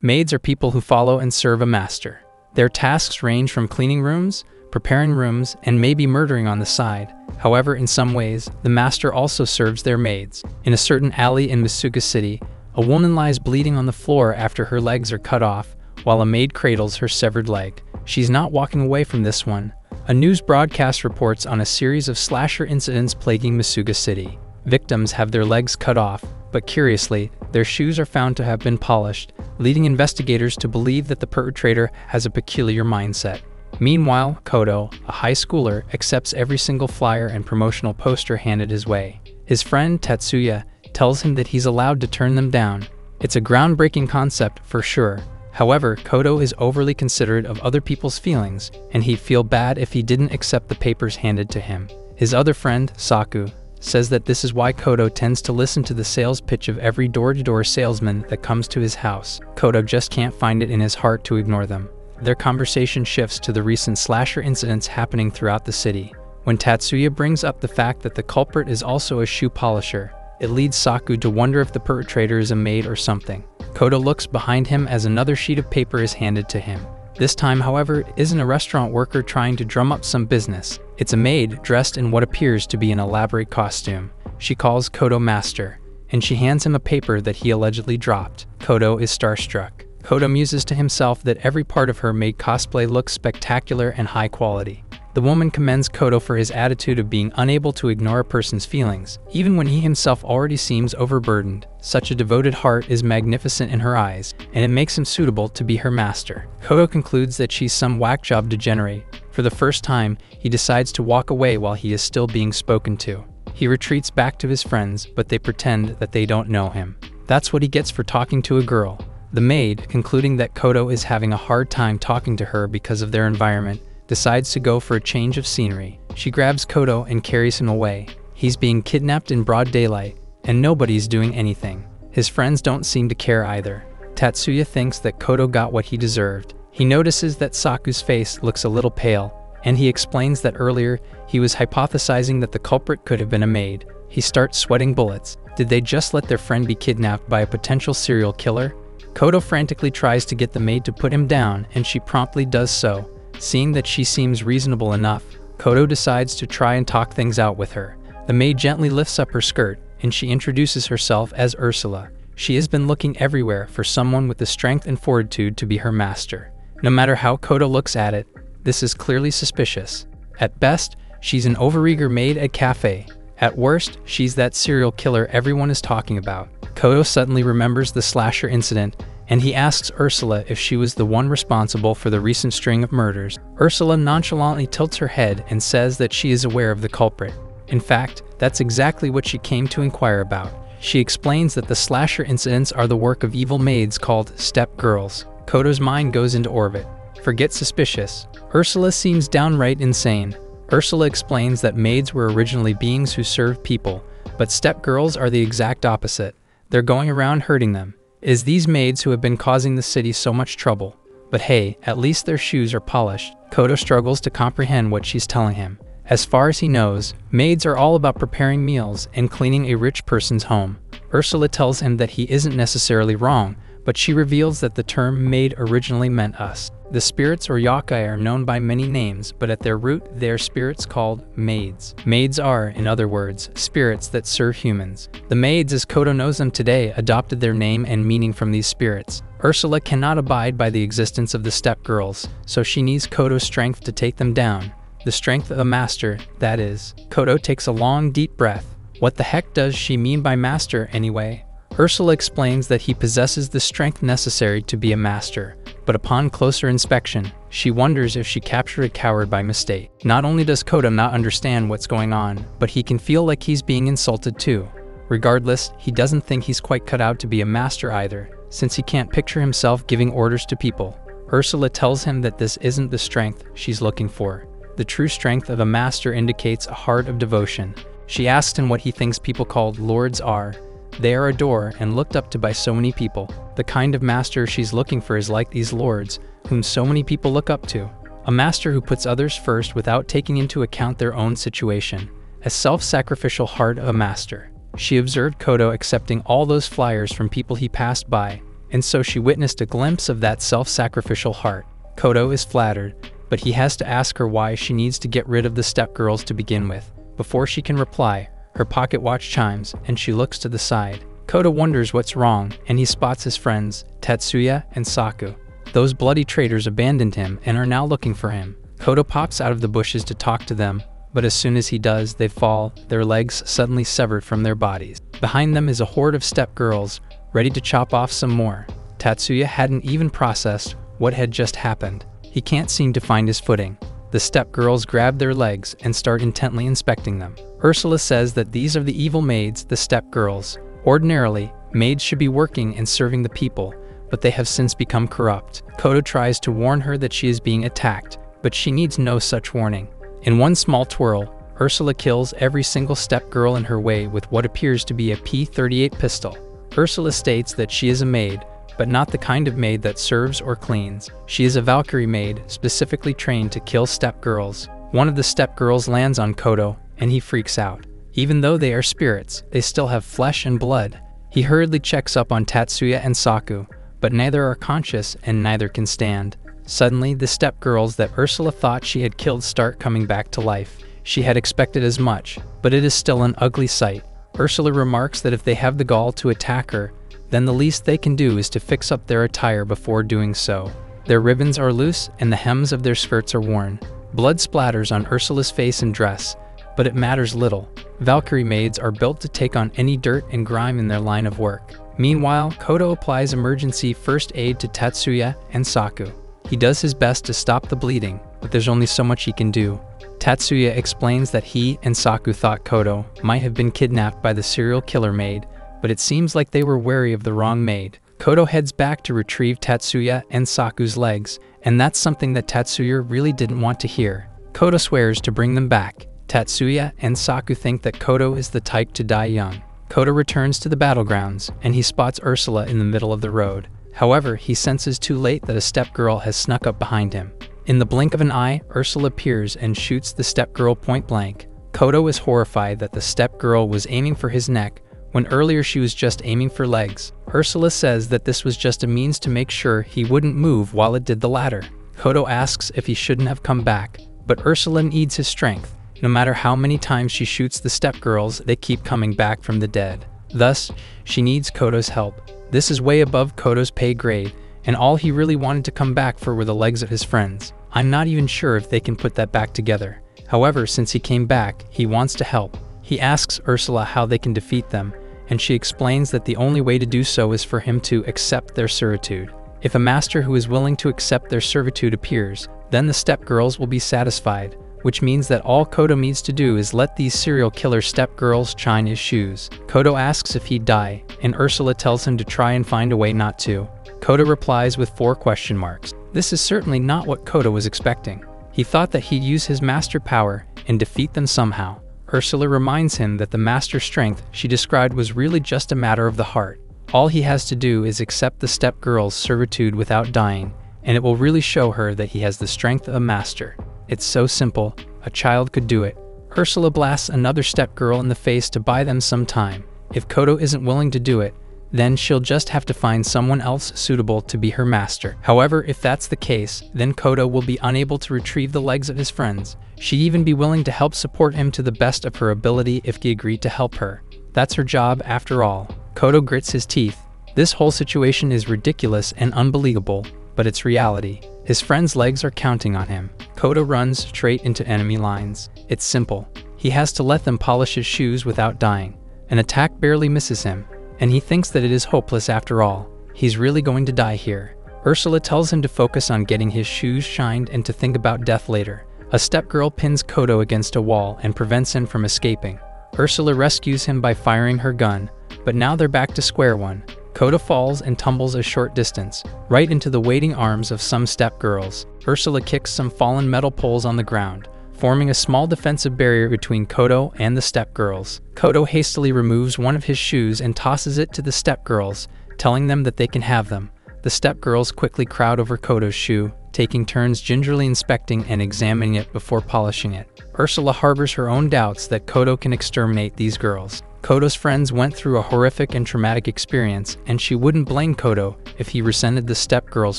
Maids are people who follow and serve a master. Their tasks range from cleaning rooms, preparing rooms, and maybe murdering on the side. However, in some ways, the master also serves their maids. In a certain alley in Masuga City, a woman lies bleeding on the floor after her legs are cut off, while a maid cradles her severed leg. She's not walking away from this one. A news broadcast reports on a series of slasher incidents plaguing Masuga City. Victims have their legs cut off, but curiously, their shoes are found to have been polished, leading investigators to believe that the perpetrator has a peculiar mindset. Meanwhile, Kodo, a high schooler, accepts every single flyer and promotional poster handed his way. His friend Tatsuya tells him that he's allowed to turn them down. It's a groundbreaking concept for sure. However, Kodo is overly considerate of other people's feelings, and he'd feel bad if he didn't accept the papers handed to him. His other friend, Saku, says that this is why Kodo tends to listen to the sales pitch of every door to door salesman that comes to his house. Kodo just can't find it in his heart to ignore them. Their conversation shifts to the recent slasher incidents happening throughout the city. When Tatsuya brings up the fact that the culprit is also a shoe polisher, it leads Saku to wonder if the perpetrator is a maid or something. Kodo looks behind him as another sheet of paper is handed to him. This time, however, isn't a restaurant worker trying to drum up some business. It's a maid dressed in what appears to be an elaborate costume. She calls Kodo master, and she hands him a paper that he allegedly dropped. Kodo is starstruck. Kodo muses to himself that every part of her maid cosplay look spectacular and high quality. The woman commends Kodo for his attitude of being unable to ignore a person's feelings, even when he himself already seems overburdened. Such a devoted heart is magnificent in her eyes, and it makes him suitable to be her master. Kodo concludes that she's some whack job degenerate. For the first time, he decides to walk away while he is still being spoken to. He retreats back to his friends, but they pretend that they don't know him. That's what he gets for talking to a girl. The maid, concluding that Kodo is having a hard time talking to her because of their environment, decides to go for a change of scenery. She grabs Kodo and carries him away. He's being kidnapped in broad daylight, and nobody's doing anything. His friends don't seem to care either. Tatsuya thinks that Kodo got what he deserved. He notices that Saku's face looks a little pale, and he explains that earlier he was hypothesizing that the culprit could have been a maid. He starts sweating bullets. Did they just let their friend be kidnapped by a potential serial killer? Kodo frantically tries to get the maid to put him down, and she promptly does so. Seeing that she seems reasonable enough, Kodo decides to try and talk things out with her. The maid gently lifts up her skirt, and she introduces herself as Ursula. She has been looking everywhere for someone with the strength and fortitude to be her master. No matter how Kodo looks at it, this is clearly suspicious. At best, she's an overeager maid at cafe. At worst, she's that serial killer everyone is talking about. Kodo suddenly remembers the slasher incident and he asks Ursula if she was the one responsible for the recent string of murders. Ursula nonchalantly tilts her head and says that she is aware of the culprit. In fact, that's exactly what she came to inquire about. She explains that the slasher incidents are the work of evil maids called step girls. Kodo's mind goes into orbit. Forget suspicious. Ursula seems downright insane. Ursula explains that maids were originally beings who served people, but step girls are the exact opposite. They're going around hurting them. It is these maids who have been causing the city so much trouble. But hey, at least their shoes are polished. Kodo struggles to comprehend what she's telling him. As far as he knows, maids are all about preparing meals and cleaning a rich person's home. Ursula tells him that he isn't necessarily wrong, but she reveals that the term maid originally meant us. The spirits or yokai are known by many names, but at their root, they are spirits called maids. Maids are, in other words, spirits that serve humans. The maids, as Kodo knows them today, adopted their name and meaning from these spirits. Ursula cannot abide by the existence of the step girls, so she needs Kodo's strength to take them down. The strength of a master, that is. Kodo takes a long, deep breath. What the heck does she mean by master, anyway? Ursula explains that he possesses the strength necessary to be a master, but upon closer inspection, she wonders if she captured a coward by mistake. Not only does Kodo not understand what's going on, but he can feel like he's being insulted too. Regardless, he doesn't think he's quite cut out to be a master either, since he can't picture himself giving orders to people. Ursula tells him that this isn't the strength she's looking for. The true strength of a master indicates a heart of devotion. She asks him what he thinks people called lords are, they are adored and looked up to by so many people. The kind of master she's looking for is like these lords, whom so many people look up to. A master who puts others first without taking into account their own situation. A self sacrificial heart of a master. She observed Kodo accepting all those flyers from people he passed by. and so she witnessed a glimpse of that self sacrificial heart. Kodo is flattered, but he has to ask her why she needs to get rid of the step girls to begin with. Before she can reply, her pocket watch chimes and she looks to the side. Kodo wonders what's wrong, and he spots his friends, Tatsuya and Saku. Those bloody traitors abandoned him and are now looking for him. Kodo pops out of the bushes to talk to them, but as soon as he does, they fall, their legs suddenly severed from their bodies. Behind them is a horde of step girls, ready to chop off some more. Tatsuya hadn't even processed what had just happened. He can't seem to find his footing. The step girls grab their legs and start intently inspecting them. Ursula says that these are the evil maids, the step girls. Ordinarily, maids should be working and serving the people, but they have since become corrupt. Kodo tries to warn her that she is being attacked, but she needs no such warning. In one small twirl, Ursula kills every single step girl in her way with what appears to be a P-38 pistol. Ursula states that she is a maid, but not the kind of maid that serves or cleans. She is a Valkyrie maid, specifically trained to kill step girls. One of the step girls lands on Kodo, and he freaks out. Even though they are spirits, they still have flesh and blood. He hurriedly checks up on Tatsuya and Saku, but neither are conscious and neither can stand. Suddenly, the step girls that Ursula thought she had killed start coming back to life. She had expected as much, but it is still an ugly sight. Ursula remarks that if they have the gall to attack her, then the least they can do is to fix up their attire before doing so. Their ribbons are loose and the hems of their skirts are worn. Blood splatters on Ursula's face and dress, but it matters little. Valkyrie maids are built to take on any dirt and grime in their line of work. Meanwhile, Kodo applies emergency first aid to Tatsuya and Saku. He does his best to stop the bleeding, but there's only so much he can do. Tatsuya explains that he and Saku thought Kodo might have been kidnapped by the serial killer maid, but it seems like they were wary of the wrong maid. Kodo heads back to retrieve Tatsuya and Saku's legs, and that's something that Tatsuya really didn't want to hear. Kodo swears to bring them back. Tatsuya and Saku think that Kodo is the type to die young. Kodo returns to the battlegrounds, and he spots Ursula in the middle of the road. However, he senses too late that a step girl has snuck up behind him. In the blink of an eye, Ursula appears and shoots the step girl point blank. Kodo is horrified that the step girl was aiming for his neck when earlier she was just aiming for legs. Ursula says that this was just a means to make sure he wouldn't move while it did the latter. Kodo asks if he shouldn't have come back, but Ursula needs his strength. No matter how many times she shoots the step girls, they keep coming back from the dead. Thus, she needs Kodo's help. This is way above Kodo's pay grade, and all he really wanted to come back for were the legs of his friends. I'm not even sure if they can put that back together. However, since he came back, he wants to help. He asks Ursula how they can defeat them, and she explains that the only way to do so is for him to accept their servitude. If a master who is willing to accept their servitude appears, then the step girls will be satisfied, which means that all Kodo needs to do is let these serial killer step girls shine his shoes. Kodo asks if he'd die, and Ursula tells him to try and find a way not to. Kodo replies with four question marks. This is certainly not what Kodo was expecting. He thought that he'd use his master power and defeat them somehow. Ursula reminds him that the master strength she described was really just a matter of the heart. All he has to do is accept the step girl's servitude without dying, and it will really show her that he has the strength of a master. It's so simple, a child could do it. Ursula blasts another step girl in the face to buy them some time. If Kodo isn't willing to do it, then she'll just have to find someone else suitable to be her master. However, if that's the case, then Kodo will be unable to retrieve the legs of his friends. She'd even be willing to help support him to the best of her ability if he agreed to help her. That's her job after all. Kodo grits his teeth. This whole situation is ridiculous and unbelievable, but it's reality. His friend's legs are counting on him. Kodo runs straight into enemy lines. It's simple. He has to let them polish his shoes without dying. An attack barely misses him, and he thinks that it is hopeless after all. He's really going to die here. Ursula tells him to focus on getting his shoes shined and to think about death later. A step girl pins Kodo against a wall and prevents him from escaping. Ursula rescues him by firing her gun, but now they're back to square one. Kodo falls and tumbles a short distance, right into the waiting arms of some step girls. Ursula kicks some fallen metal poles on the ground, forming a small defensive barrier between Kodo and the step girls. Kodo hastily removes one of his shoes and tosses it to the step girls, telling them that they can have them. The step girls quickly crowd over Kodo's shoe, taking turns gingerly inspecting and examining it before polishing it. Ursula harbors her own doubts that Kodo can exterminate these girls. Kodo's friends went through a horrific and traumatic experience, and she wouldn't blame Kodo if he resented the step girls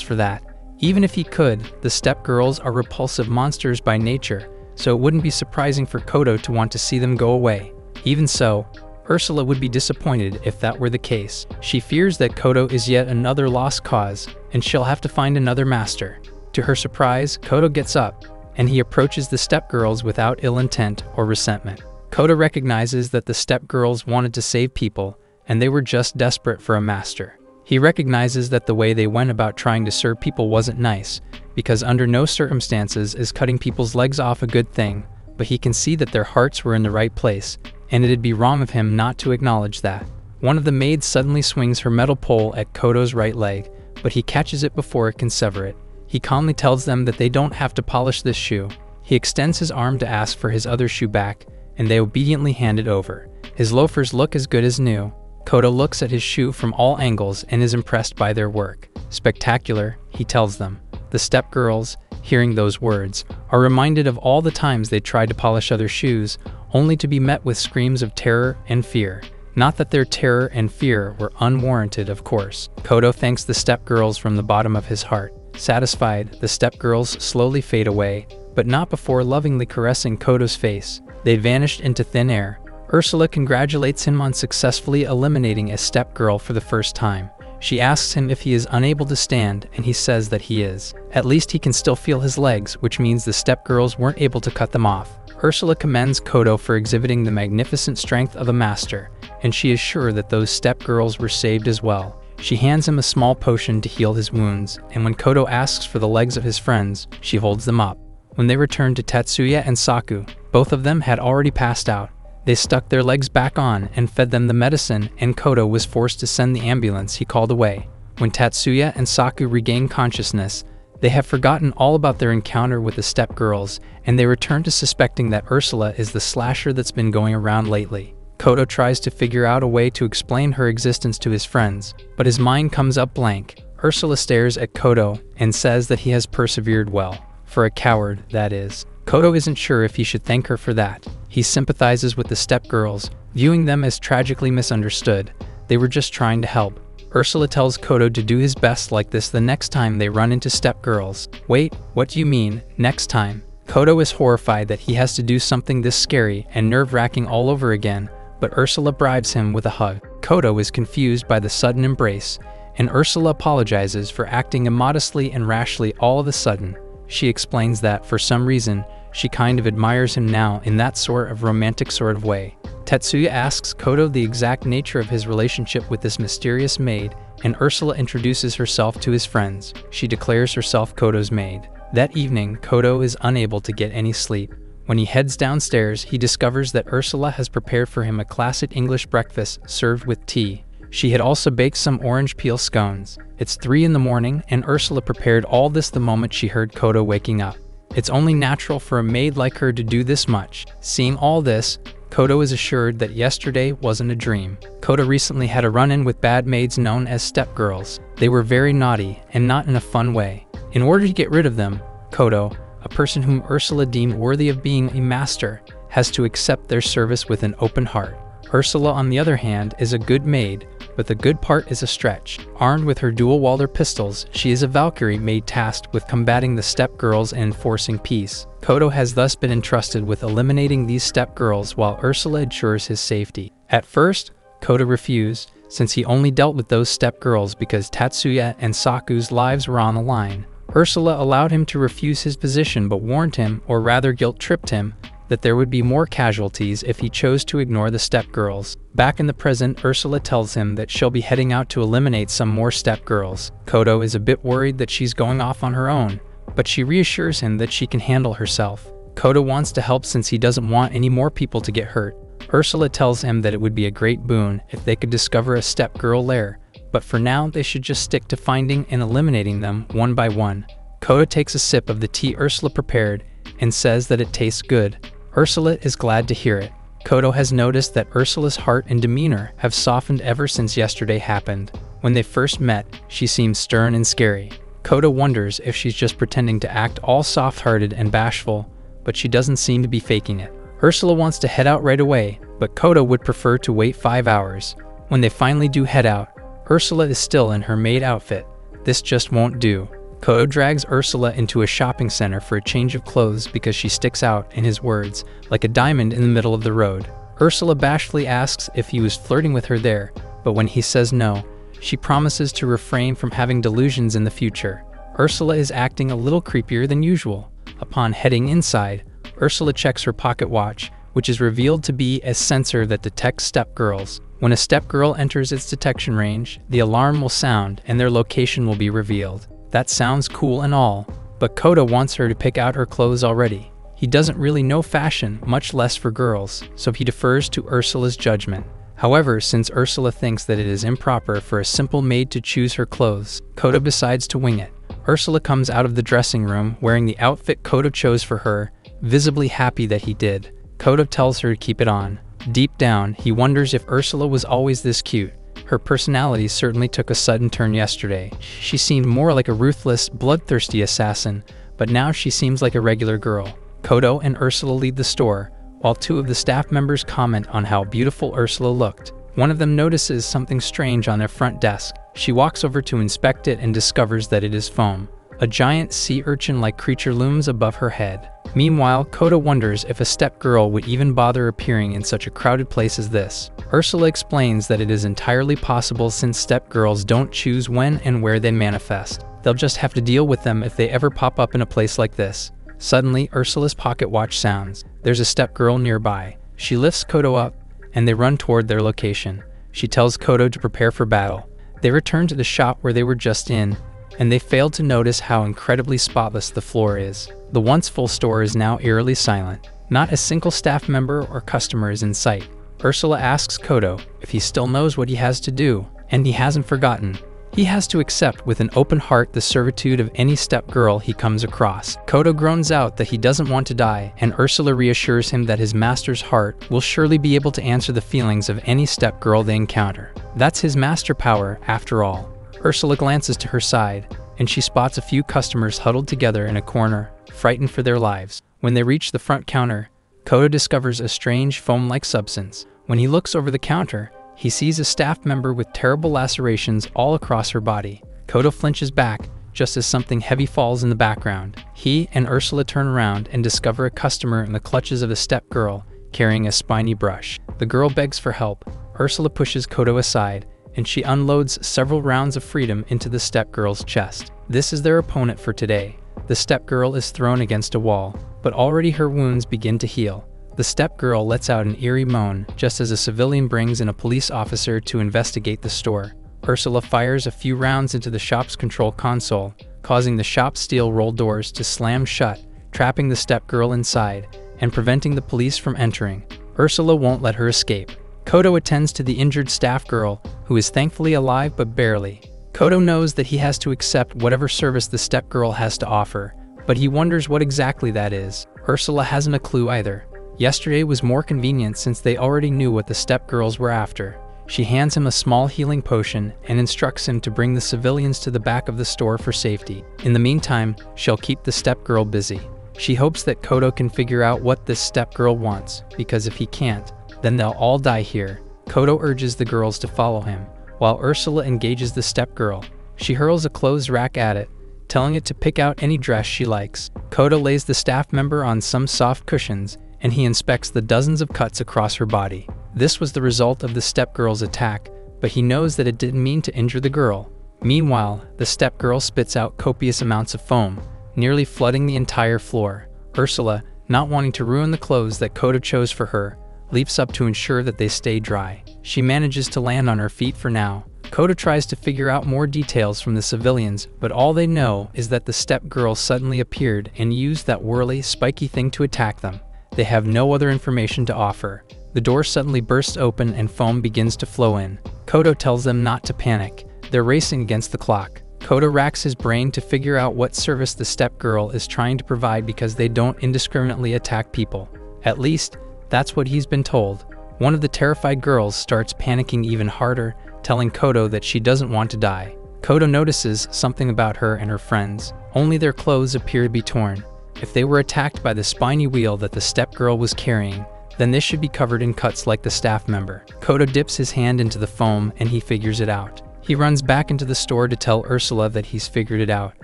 for that. Even if he could, the step girls are repulsive monsters by nature, so it wouldn't be surprising for Kodo to want to see them go away. Even so, Ursula would be disappointed if that were the case. She fears that Kodo is yet another lost cause, and she'll have to find another master. To her surprise, Kodo gets up, and he approaches the step girls without ill intent or resentment. Kodo recognizes that the step girls wanted to save people, and they were just desperate for a master. He recognizes that the way they went about trying to serve people wasn't nice, because under no circumstances is cutting people's legs off a good thing, but he can see that their hearts were in the right place, and it'd be wrong of him not to acknowledge that. One of the maids suddenly swings her metal pole at Kodo's right leg, but he catches it before it can sever it. He calmly tells them that they don't have to polish this shoe. He extends his arm to ask for his other shoe back, and they obediently hand it over. His loafers look as good as new, Kodo looks at his shoe from all angles and is impressed by their work. Spectacular, he tells them. The step girls, hearing those words, are reminded of all the times they tried to polish other shoes, only to be met with screams of terror and fear. Not that their terror and fear were unwarranted, of course. Kodo thanks the step girls from the bottom of his heart. Satisfied, the step girls slowly fade away, but not before lovingly caressing Kodo's face. They vanished into thin air, Ursula congratulates him on successfully eliminating a step girl for the first time. She asks him if he is unable to stand, and he says that he is. At least he can still feel his legs, which means the step girls weren't able to cut them off. Ursula commends Kodo for exhibiting the magnificent strength of a master, and she is sure that those step girls were saved as well. She hands him a small potion to heal his wounds, and when Kodo asks for the legs of his friends, she holds them up. When they return to Tatsuya and Saku, both of them had already passed out, they stuck their legs back on and fed them the medicine, and Kodo was forced to send the ambulance he called away. When Tatsuya and Saku regain consciousness, they have forgotten all about their encounter with the step girls, and they return to suspecting that Ursula is the slasher that's been going around lately. Kodo tries to figure out a way to explain her existence to his friends, but his mind comes up blank. Ursula stares at Kodo and says that he has persevered well. For a coward, that is. Kodo isn't sure if he should thank her for that. He sympathizes with the step girls, viewing them as tragically misunderstood. They were just trying to help. Ursula tells Kodo to do his best like this the next time they run into step girls. Wait, what do you mean, next time? Kodo is horrified that he has to do something this scary and nerve wracking all over again, but Ursula bribes him with a hug. Kodo is confused by the sudden embrace, and Ursula apologizes for acting immodestly and rashly all of a sudden. She explains that, for some reason, she kind of admires him now in that sort of romantic sort of way. Tatsuya asks Kodo the exact nature of his relationship with this mysterious maid, and Ursula introduces herself to his friends. She declares herself Kodo's maid. That evening, Kodo is unable to get any sleep. When he heads downstairs, he discovers that Ursula has prepared for him a classic English breakfast served with tea. She had also baked some orange peel scones. It's 3 in the morning, and Ursula prepared all this the moment she heard Kodo waking up. It's only natural for a maid like her to do this much. Seeing all this, Kodo is assured that yesterday wasn't a dream. Kodo recently had a run in with bad maids known as step girls. They were very naughty, and not in a fun way. In order to get rid of them, Kodo, a person whom Ursula deemed worthy of being a master, has to accept their service with an open heart. Ursula, on the other hand, is a good maid but the good part is a stretch. Armed with her dual Walther pistols, she is a Valkyrie maid tasked with combating the step girls and enforcing peace. Kodo has thus been entrusted with eliminating these step girls while Ursula ensures his safety. At first, Kodo refused, since he only dealt with those step girls because Tatsuya and Saku's lives were on the line. Ursula allowed him to refuse his position but warned him, or rather guilt tripped him, that there would be more casualties if he chose to ignore the step girls. Back in the present, Ursula tells him that she'll be heading out to eliminate some more step girls. Kodo is a bit worried that she's going off on her own, but she reassures him that she can handle herself. Kodo wants to help since he doesn't want any more people to get hurt. Ursula tells him that it would be a great boon if they could discover a step girl lair, but for now they should just stick to finding and eliminating them one by one. Kodo takes a sip of the tea Ursula prepared and says that it tastes good. Ursula is glad to hear it. Kodo has noticed that Ursula's heart and demeanor have softened ever since yesterday happened. When they first met, she seemed stern and scary. Kodo wonders if she's just pretending to act all soft hearted and bashful, but she doesn't seem to be faking it. Ursula wants to head out right away, but Kodo would prefer to wait five hours. When they finally do head out, Ursula is still in her maid outfit. This just won't do. Kodo drags Ursula into a shopping center for a change of clothes because she sticks out, in his words, like a diamond in the middle of the road. Ursula bashfully asks if he was flirting with her there, but when he says no, she promises to refrain from having delusions in the future. Ursula is acting a little creepier than usual. Upon heading inside, Ursula checks her pocket watch, which is revealed to be a sensor that detects step girls. When a step girl enters its detection range, the alarm will sound and their location will be revealed. That sounds cool and all, but Kodo wants her to pick out her clothes already. He doesn't really know fashion, much less for girls, so he defers to Ursula's judgment. However, since Ursula thinks that it is improper for a simple maid to choose her clothes, Kodo decides to wing it. Ursula comes out of the dressing room wearing the outfit Kodo chose for her visibly happy that he did. Kodo tells her to keep it on. Deep down, he wonders if Ursula was always this cute. Her personality certainly took a sudden turn yesterday. She seemed more like a ruthless, bloodthirsty assassin, but now she seems like a regular girl. Kodo and Ursula leave the store, while two of the staff members comment on how beautiful Ursula looked. One of them notices something strange on their front desk. She walks over to inspect it and discovers that it is foam. A giant sea urchin like creature looms above her head. Meanwhile, Kodo wonders if a step girl would even bother appearing in such a crowded place as this. Ursula explains that it is entirely possible since step girls don't choose when and where they manifest. They'll just have to deal with them if they ever pop up in a place like this. Suddenly, Ursula's pocket watch sounds. There's a step girl nearby. She lifts Kodo up, and they run toward their location. She tells Kodo to prepare for battle. They return to the shop where they were just in, and they failed to notice how incredibly spotless the floor is. The once full store is now eerily silent. Not a single staff member or customer is in sight. Ursula asks Kodo if he still knows what he has to do, and he hasn't forgotten. He has to accept with an open heart the servitude of any step girl he comes across. Kodo groans out that he doesn't want to die, and Ursula reassures him that his master's heart will surely be able to answer the feelings of any step girl they encounter. That's his master power, after all. Ursula glances to her side, and she spots a few customers huddled together in a corner, frightened for their lives. When they reach the front counter, Kodo discovers a strange foam like substance. When he looks over the counter, he sees a staff member with terrible lacerations all across her body. Kodo flinches back just as something heavy falls in the background. He and Ursula turn around and discover a customer in the clutches of a step girl carrying a spiny brush. The girl begs for help. Ursula pushes Kodo aside and she unloads several rounds of freedom into the step girl's chest. This is their opponent for today. The step girl is thrown against a wall, but already her wounds begin to heal. The step girl lets out an eerie moan just as a civilian brings in a police officer to investigate the store. Ursula fires a few rounds into the shop's control console, causing the shop's steel roll doors to slam shut, trapping the step girl inside and preventing the police from entering. Ursula won't let her escape. Kodo attends to the injured staff girl, who is thankfully alive but barely. Kodo knows that he has to accept whatever service the step girl has to offer, but he wonders what exactly that is. Ursula hasn't a clue either. Yesterday was more convenient since they already knew what the step girls were after. She hands him a small healing potion and instructs him to bring the civilians to the back of the store for safety. In the meantime, she'll keep the step girl busy. She hopes that Kodo can figure out what this step girl wants, because if he can't, then they'll all die here. Kodo urges the girls to follow him, while Ursula engages the step girl. She hurls a clothes rack at it, telling it to pick out any dress she likes. Kodo lays the staff member on some soft cushions, and he inspects the dozens of cuts across her body. This was the result of the step girl's attack, but he knows that it didn't mean to injure the girl. Meanwhile, the step girl spits out copious amounts of foam, nearly flooding the entire floor. Ursula, not wanting to ruin the clothes that Kodo chose for her, leaps up to ensure that they stay dry. She manages to land on her feet for now. Kodo tries to figure out more details from the civilians, but all they know is that the step girl suddenly appeared and used that whirly, spiky thing to attack them. They have no other information to offer. The door suddenly bursts open and foam begins to flow in. Kodo tells them not to panic. They're racing against the clock. Kodo racks his brain to figure out what service the step girl is trying to provide because they don't indiscriminately attack people. At least, that's what he's been told. One of the terrified girls starts panicking even harder, telling Kodo that she doesn't want to die. Kodo notices something about her and her friends. Only their clothes appear to be torn. If they were attacked by the spiny wheel that the step girl was carrying, then this should be covered in cuts like the staff member. Kodo dips his hand into the foam and he figures it out. He runs back into the store to tell Ursula that he's figured it out,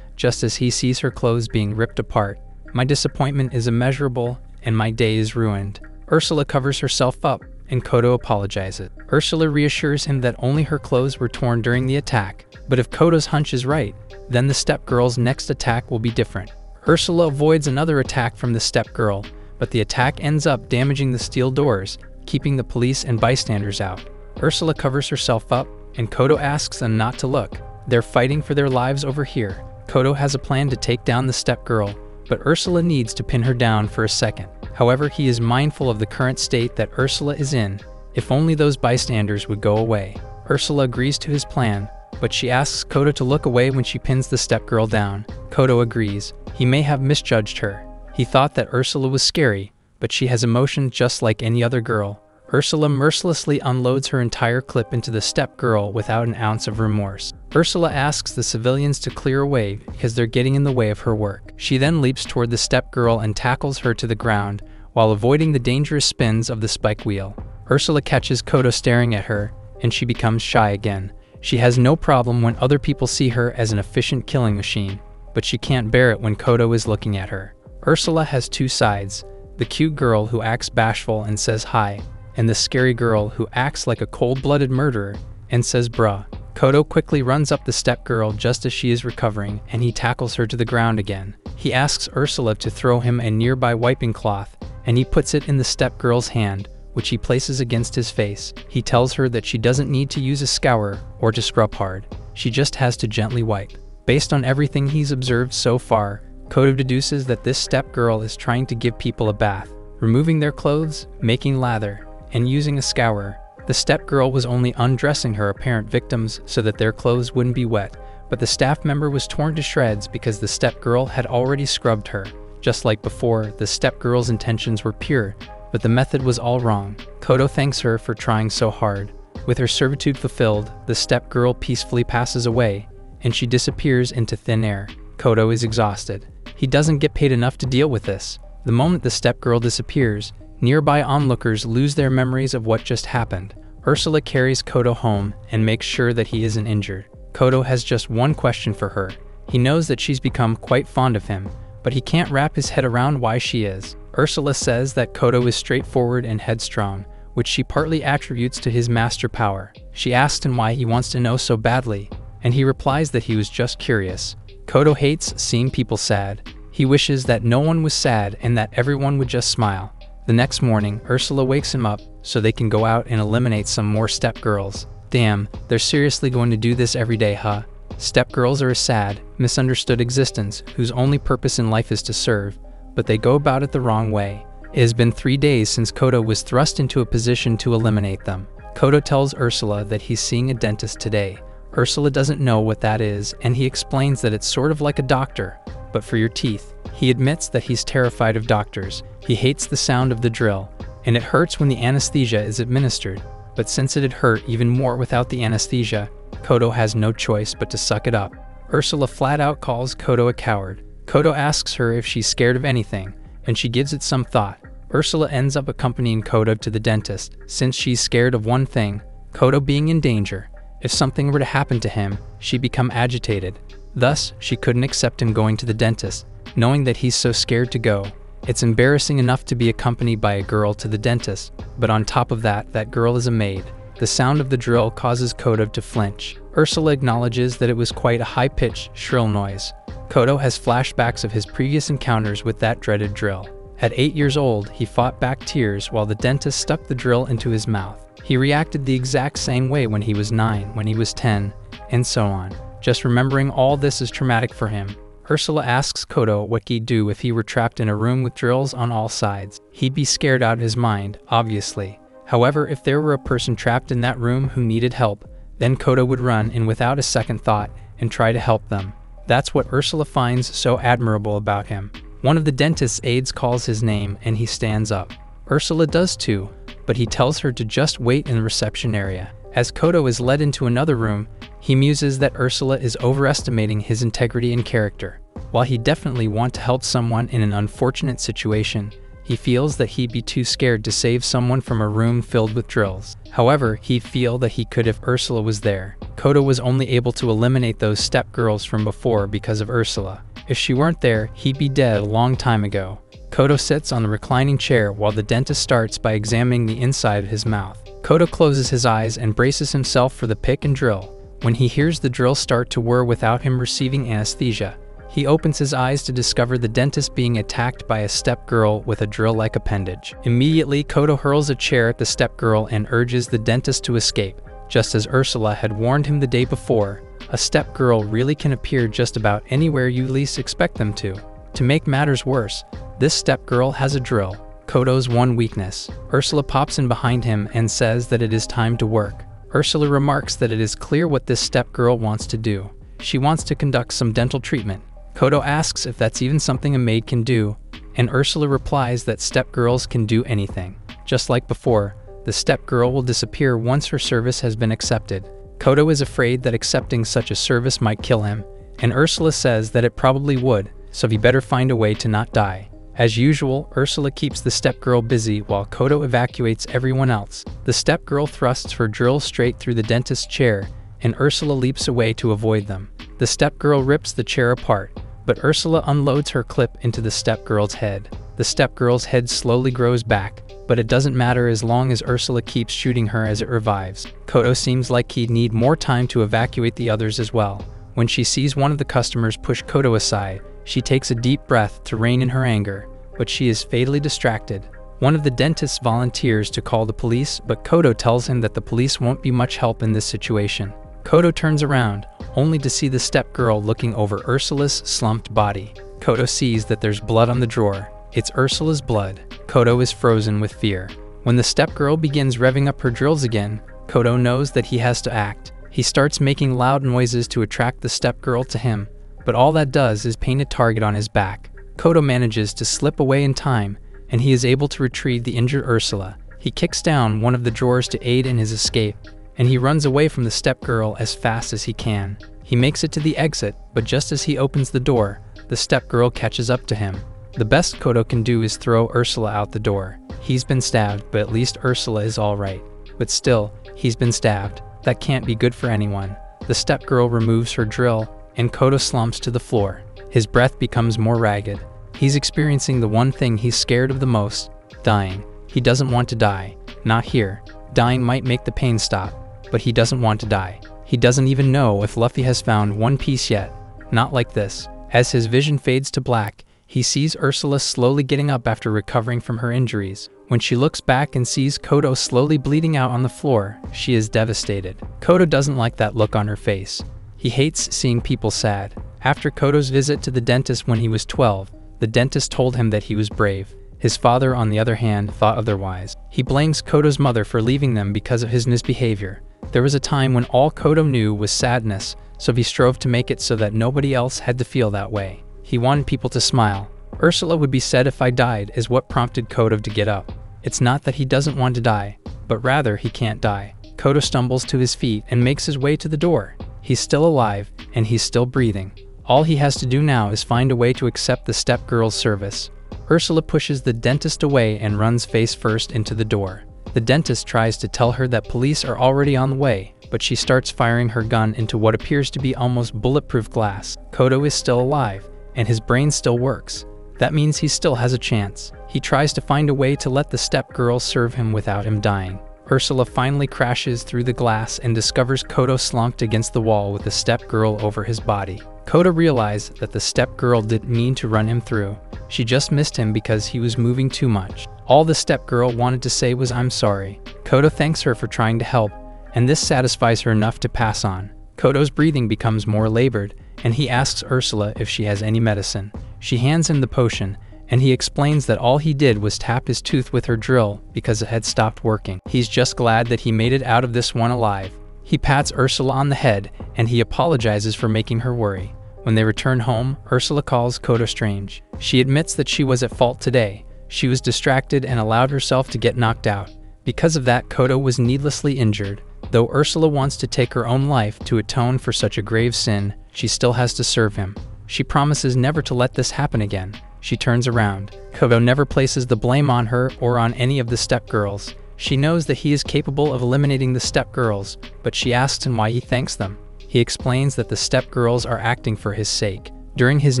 just as he sees her clothes being ripped apart. My disappointment is immeasurable and my day is ruined. Ursula covers herself up and Kodo apologizes. Ursula reassures him that only her clothes were torn during the attack, but if Kodo's hunch is right, then the step girl's next attack will be different. Ursula avoids another attack from the step girl, but the attack ends up damaging the steel doors, keeping the police and bystanders out. Ursula covers herself up, and Kodo asks them not to look. They're fighting for their lives over here. Kodo has a plan to take down the step girl, but Ursula needs to pin her down for a second. However, he is mindful of the current state that Ursula is in. If only those bystanders would go away. Ursula agrees to his plan, but she asks Kodo to look away when she pins the step girl down. Kodo agrees. He may have misjudged her, he thought that Ursula was scary, but she has emotions just like any other girl. Ursula mercilessly unloads her entire clip into the step girl without an ounce of remorse. Ursula asks the civilians to clear away because they're getting in the way of her work. She then leaps toward the step girl and tackles her to the ground while avoiding the dangerous spins of the spike wheel. Ursula catches Kodo staring at her, and she becomes shy again. She has no problem when other people see her as an efficient killing machine, but she can't bear it when Kodo is looking at her. Ursula has two sides the cute girl who acts bashful and says hi, and the scary girl who acts like a cold blooded murderer and says bruh. Kodo quickly runs up the step girl just as she is recovering, and he tackles her to the ground again. He asks Ursula to throw him a nearby wiping cloth, and he puts it in the step girl's hand, which he places against his face. He tells her that she doesn't need to use a scour or to scrub hard, she just has to gently wipe. Based on everything he's observed so far, Kodo deduces that this step girl is trying to give people a bath, removing their clothes, making lather, and using a scour. The step girl was only undressing her apparent victims so that their clothes wouldn't be wet, but the staff member was torn to shreds because the step girl had already scrubbed her. Just like before, the step girl's intentions were pure, but the method was all wrong. Kodo thanks her for trying so hard. With her servitude fulfilled, the step girl peacefully passes away, and she disappears into thin air. Kodo is exhausted. He doesn't get paid enough to deal with this. The moment the step girl disappears, nearby onlookers lose their memories of what just happened. Ursula carries Kodo home and makes sure that he isn't injured. Kodo has just one question for her. He knows that she's become quite fond of him, but he can't wrap his head around why she is. Ursula says that Kodo is straightforward and headstrong, which she partly attributes to his master power. She asks him why he wants to know so badly, and he replies that he was just curious. Kodo hates seeing people sad. He wishes that no one was sad and that everyone would just smile. The next morning, Ursula wakes him up so they can go out and eliminate some more step girls. Damn, they're seriously going to do this every day, huh? Step girls are a sad, misunderstood existence whose only purpose in life is to serve, but they go about it the wrong way. It has been three days since Kodo was thrust into a position to eliminate them. Kodo tells Ursula that he's seeing a dentist today, Ursula doesn't know what that is, and he explains that it's sort of like a doctor, but for your teeth. He admits that he's terrified of doctors. He hates the sound of the drill, and it hurts when the anesthesia is administered. But since it'd hurt even more without the anesthesia, Kodo has no choice but to suck it up. Ursula flat out calls Kodo a coward. Kodo asks her if she's scared of anything, and she gives it some thought. Ursula ends up accompanying Kodo to the dentist, since she's scared of one thing Kodo being in danger. If something were to happen to him, she'd become agitated. Thus, she couldn't accept him going to the dentist, knowing that he's so scared to go. It's embarrassing enough to be accompanied by a girl to the dentist, but on top of that, that girl is a maid. The sound of the drill causes Kodo to flinch. Ursula acknowledges that it was quite a high pitched, shrill noise. Kodo has flashbacks of his previous encounters with that dreaded drill. At eight years old, he fought back tears while the dentist stuck the drill into his mouth. He reacted the exact same way when he was 9, when he was 10, and so on. Just remembering all this is traumatic for him. Ursula asks Kodo what he'd do if he were trapped in a room with drills on all sides. He'd be scared out of his mind, obviously. However, if there were a person trapped in that room who needed help, then Kodo would run in without a second thought and try to help them. That's what Ursula finds so admirable about him. One of the dentist's aides calls his name and he stands up. Ursula does too, but he tells her to just wait in the reception area. As Kodo is led into another room, he muses that Ursula is overestimating his integrity and character. While he definitely want to help someone in an unfortunate situation, he feels that he'd be too scared to save someone from a room filled with drills. However, he'd feel that he could if Ursula was there. Kodo was only able to eliminate those step girls from before because of Ursula. If she weren't there, he'd be dead a long time ago. Kodo sits on the reclining chair while the dentist starts by examining the inside of his mouth. Kodo closes his eyes and braces himself for the pick and drill. When he hears the drill start to whir without him receiving anesthesia, he opens his eyes to discover the dentist being attacked by a step girl with a drill-like appendage. Immediately, Kodo hurls a chair at the step girl and urges the dentist to escape. Just as Ursula had warned him the day before, a step girl really can appear just about anywhere you least expect them to. To make matters worse, this step girl has a drill, Kodo's one weakness. Ursula pops in behind him and says that it is time to work. Ursula remarks that it is clear what this step girl wants to do. She wants to conduct some dental treatment. Kodo asks if that's even something a maid can do, and Ursula replies that step girls can do anything. Just like before, the step girl will disappear once her service has been accepted. Kodo is afraid that accepting such a service might kill him, and Ursula says that it probably would, so he better find a way to not die. As usual, Ursula keeps the step girl busy while Kodo evacuates everyone else. The step girl thrusts her drill straight through the dentist's chair, and Ursula leaps away to avoid them. The step girl rips the chair apart, but Ursula unloads her clip into the step girl's head. The step girl's head slowly grows back, but it doesn't matter as long as Ursula keeps shooting her as it revives. Kodo seems like he'd need more time to evacuate the others as well. When she sees one of the customers push Kodo aside, she takes a deep breath to rein in her anger, but she is fatally distracted. One of the dentists volunteers to call the police, but Kodo tells him that the police won't be much help in this situation. Kodo turns around, only to see the step girl looking over Ursula's slumped body. Kodo sees that there's blood on the drawer. It's Ursula's blood. Kodo is frozen with fear. When the step girl begins revving up her drills again, Kodo knows that he has to act. He starts making loud noises to attract the step girl to him, but all that does is paint a target on his back. Kodo manages to slip away in time, and he is able to retrieve the injured Ursula. He kicks down one of the drawers to aid in his escape, and he runs away from the step girl as fast as he can. He makes it to the exit, but just as he opens the door, the step girl catches up to him. The best Kodo can do is throw Ursula out the door. He's been stabbed, but at least Ursula is alright. But still, he's been stabbed. That can't be good for anyone. The step girl removes her drill, and Kodo slumps to the floor. His breath becomes more ragged. He's experiencing the one thing he's scared of the most dying. He doesn't want to die. Not here. Dying might make the pain stop but he doesn't want to die. He doesn't even know if Luffy has found One Piece yet. Not like this. As his vision fades to black, he sees Ursula slowly getting up after recovering from her injuries. When she looks back and sees Kodo slowly bleeding out on the floor, she is devastated. Kodo doesn't like that look on her face. He hates seeing people sad. After Kodo's visit to the dentist when he was 12, the dentist told him that he was brave. His father, on the other hand, thought otherwise. He blames Kodo's mother for leaving them because of his misbehavior. There was a time when all Kodo knew was sadness, so he strove to make it so that nobody else had to feel that way. He wanted people to smile. Ursula would be sad if I died is what prompted Kodo to get up. It's not that he doesn't want to die, but rather he can't die. Kodo stumbles to his feet and makes his way to the door. He's still alive, and he's still breathing. All he has to do now is find a way to accept the step girl's service. Ursula pushes the dentist away and runs face first into the door. The dentist tries to tell her that police are already on the way, but she starts firing her gun into what appears to be almost bulletproof glass. Kodo is still alive, and his brain still works. That means he still has a chance. He tries to find a way to let the step girl serve him without him dying. Ursula finally crashes through the glass and discovers Kodo slumped against the wall with the step girl over his body. Kodo realized that the step girl didn't mean to run him through. She just missed him because he was moving too much. All the step girl wanted to say was I'm sorry. Kodo thanks her for trying to help, and this satisfies her enough to pass on. Kodo's breathing becomes more labored, and he asks Ursula if she has any medicine. She hands him the potion, and he explains that all he did was tap his tooth with her drill because it had stopped working. He's just glad that he made it out of this one alive. He pats Ursula on the head, and he apologizes for making her worry. When they return home, Ursula calls Kodo strange. She admits that she was at fault today, she was distracted and allowed herself to get knocked out. Because of that, Kodo was needlessly injured. Though Ursula wants to take her own life to atone for such a grave sin, she still has to serve him. She promises never to let this happen again. She turns around. Kodo never places the blame on her or on any of the step girls. She knows that he is capable of eliminating the step girls, but she asks him why he thanks them. He explains that the step girls are acting for his sake. During his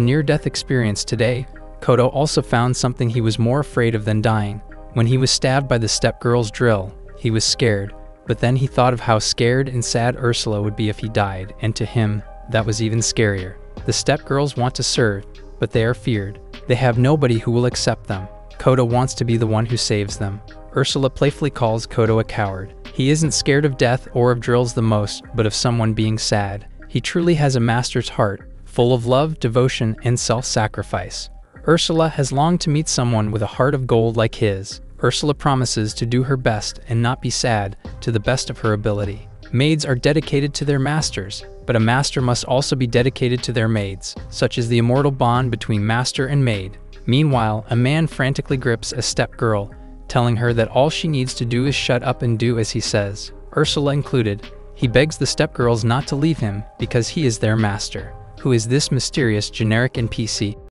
near death experience today, Kodo also found something he was more afraid of than dying. When he was stabbed by the step girl's drill, he was scared, but then he thought of how scared and sad Ursula would be if he died, and to him, that was even scarier. The step girls want to serve, but they are feared. They have nobody who will accept them. Kodo wants to be the one who saves them. Ursula playfully calls Kodo a coward. He isn't scared of death or of drills the most, but of someone being sad. He truly has a master's heart, full of love, devotion, and self sacrifice. Ursula has longed to meet someone with a heart of gold like his. Ursula promises to do her best and not be sad to the best of her ability. Maids are dedicated to their masters, but a master must also be dedicated to their maids, such as the immortal bond between master and maid. Meanwhile, a man frantically grips a step girl, telling her that all she needs to do is shut up and do as he says, Ursula included. He begs the step girls not to leave him because he is their master. Who is this mysterious generic NPC?